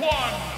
one,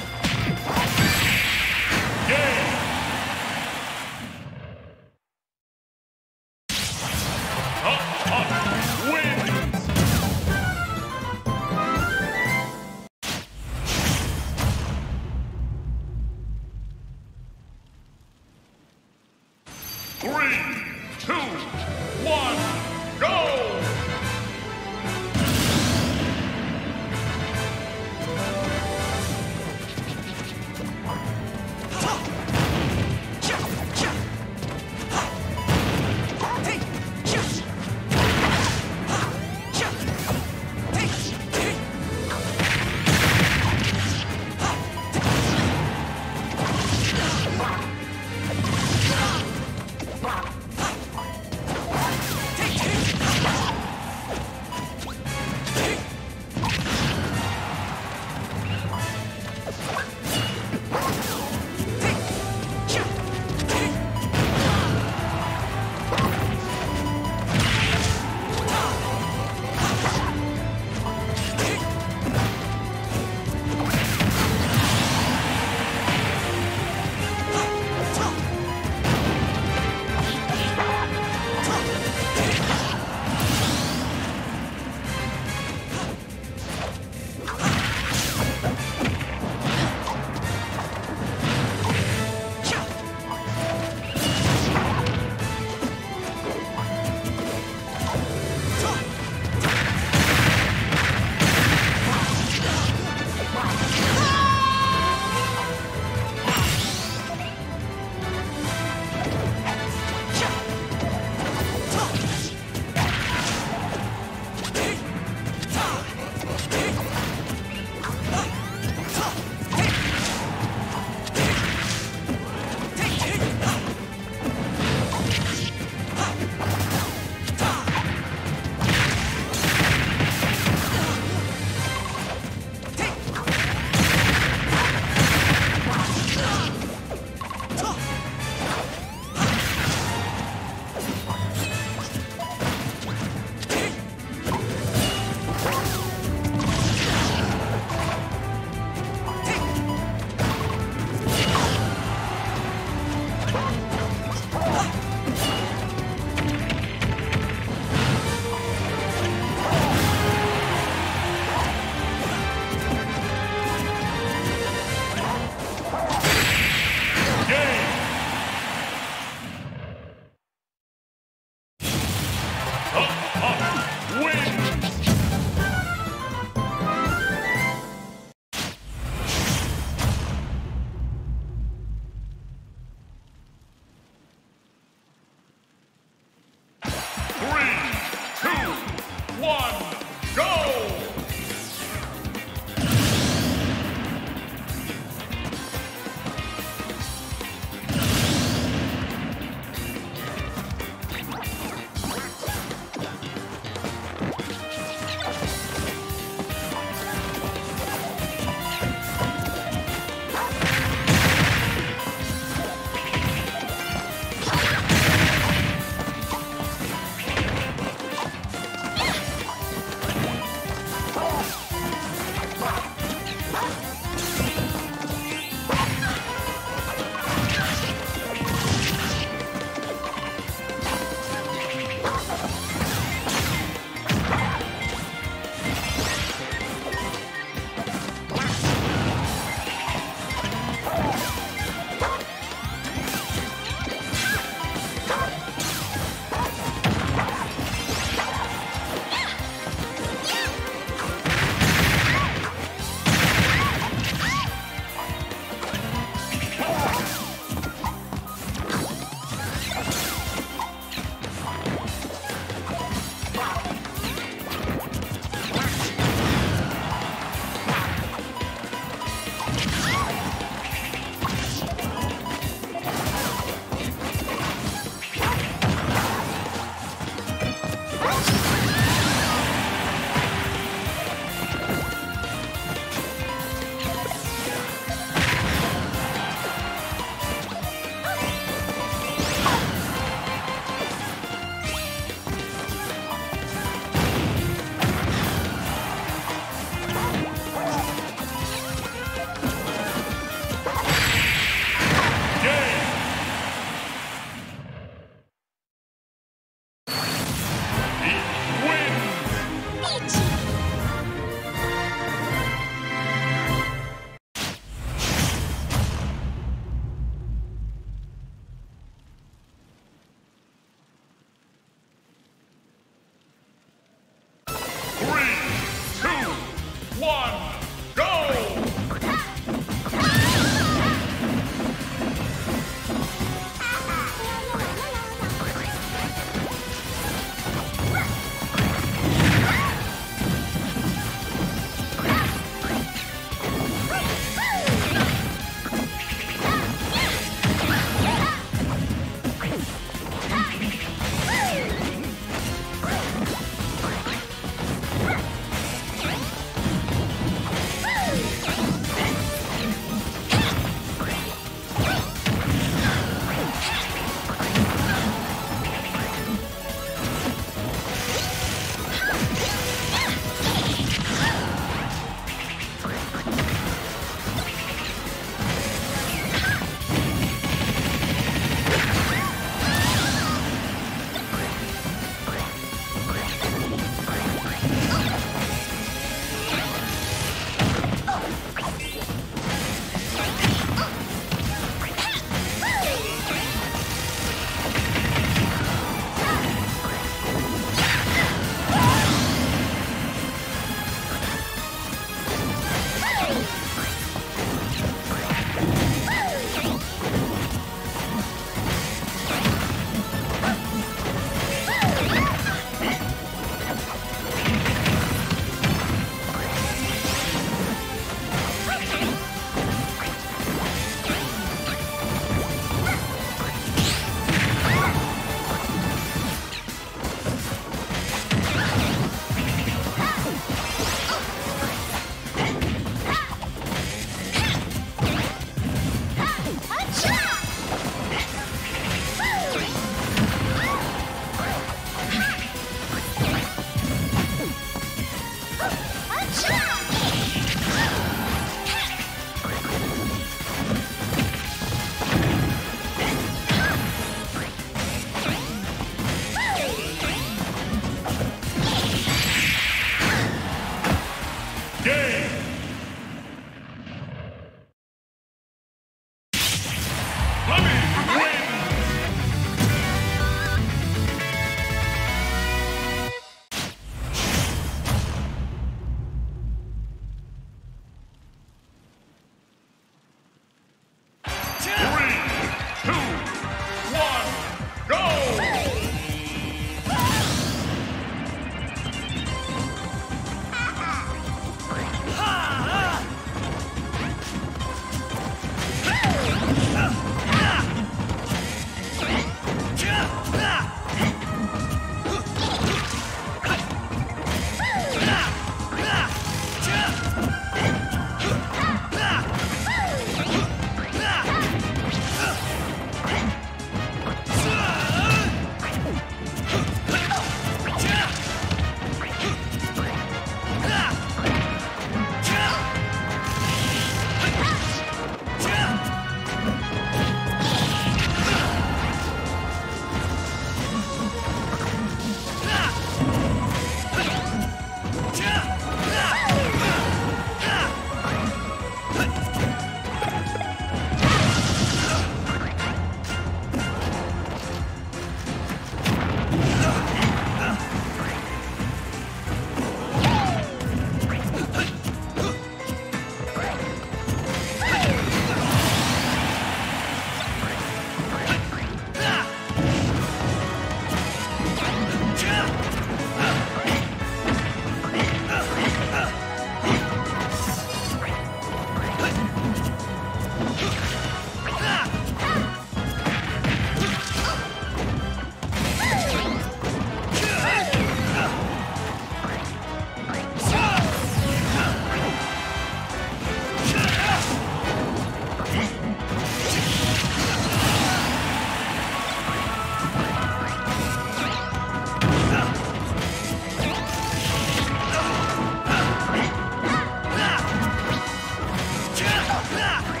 Ah!